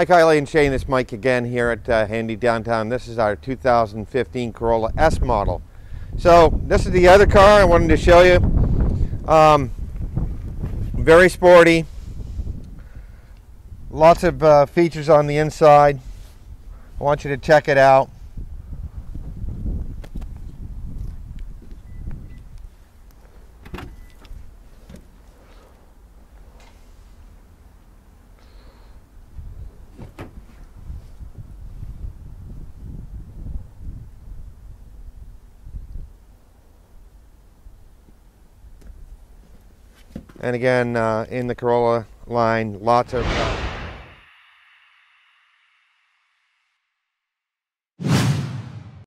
Hi Kylie and Shane, it's Mike again here at uh, Handy Downtown. This is our 2015 Corolla S model. So this is the other car I wanted to show you. Um, very sporty. Lots of uh, features on the inside. I want you to check it out. And again, uh, in the Corolla line, lots of